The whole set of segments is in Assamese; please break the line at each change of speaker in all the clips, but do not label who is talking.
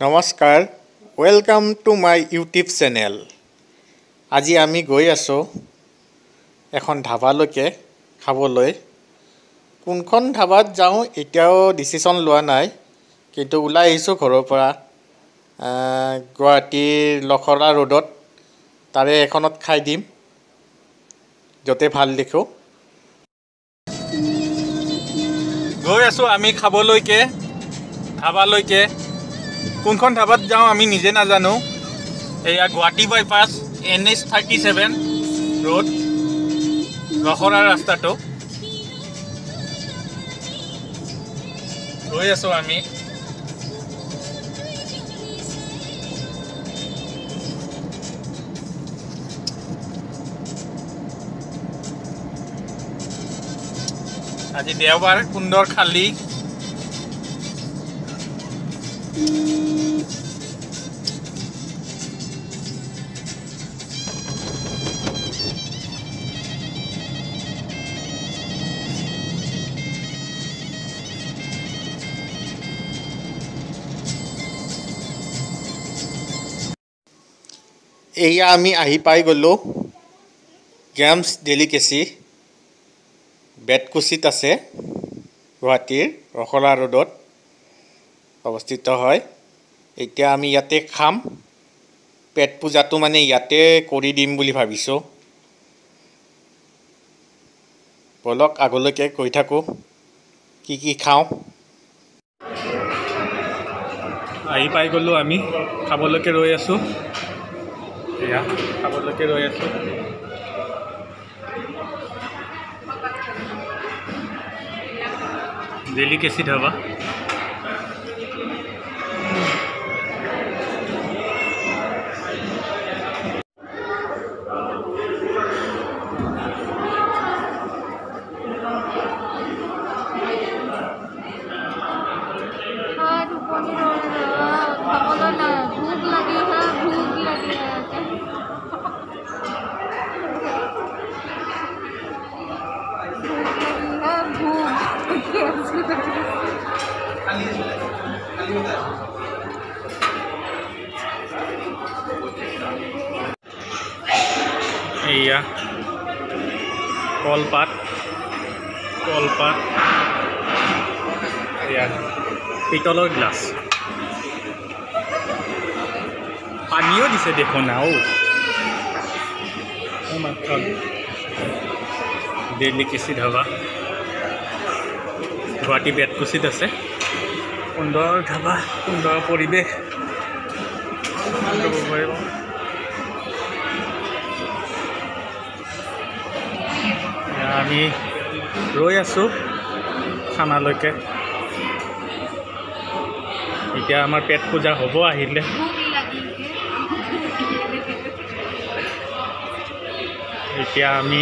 নমস্কাৰ welcome to my YouTube channel আজি আমি গৈ আছোঁ এখন ধাবালৈকে খাবলৈ। কোনখন ধাবাত যাওঁ এতিয়াও ডিচিশ্যন লোৱা নাই কিন্তু ওলাই আহিছোঁ ঘৰৰ পৰা। গুৱাহাটীৰ লখৰা ৰোডত তাৰে এখনত খাই দিম। য'তে ভাল দেখোঁ। গৈ আছোঁ আমি খাবলৈকে ধাবালৈকে। কোনখন ধাবাত যাওঁ আমি নিজে নাজানো। এয়া Guwahati bypass N H thirty seven road ৰখৰা ৰাস্তাটো। গৈ আছোঁ আমি। আজি দেওবাৰ সুন্দৰ খালী। এয়া আমি আহি পাই গ'লোঁ গেমছ ডেলিকেচি বেতকুচিত আছে গুৱাহাটীৰ ৰখলা ৰোডত। অৱস্থিত হয়। এতিয়া আমি ইয়াতে খাম। পেট পূজাটো মানে ইয়াতে কৰি দিম বুলি ভাবিছোঁ। ব'লক আগলৈকে গৈ থাকোঁ। কি কি খাওঁ? আহি পাই গ'লোঁ আমি। খাবলৈকে ৰৈ আছোঁ। এয়া খাবলৈকে ৰৈ আছোঁ। ডেলিকেচি ধাবা। এয়া কলপাত কলপাত এয়া পিতলৰ গ্লাছ। পানীও দিছে দেখোন আও ডেলিকেচি ধাবা। গুৱাহাটী বেতকুচিত আছে। সুন্দৰ ধাবা সুন্দৰ পৰিৱেশ। পাৰিব? আমি ৰৈ আছোঁ খানালৈকে। এতিয়া আমাৰ পেট পূজা হ'ব আহিলে। এতিয়া আমি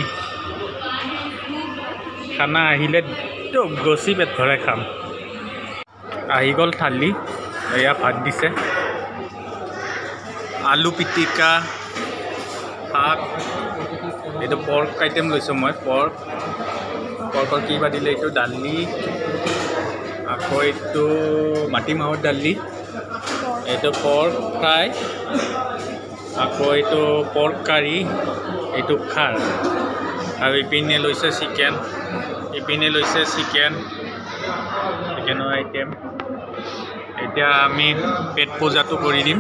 খানা আহিলে গচি পেট ভৰাই খাম। আহি গ'ল থালি। এয়া ভাত দিছে। আলু পিটিকা শাক এইটো পৰ্ক আইটেম লৈছোঁ মই পৰ্ক পৰ্কৰ কি বা দিলে এইটো দালি আকৌ এইটো মাটিমাহৰ দালি এইটো পৰ্ক ফ্ৰাই আকৌ এইটো পৰ্ক কাৰী এইটো খাৰ। আৰু ইপিনে লৈছে চিকেন ইপিনে লৈছে চিকেন চিকেনৰ আইটেম? এতিয়া আমি পেট পূজাটো কৰি দিম।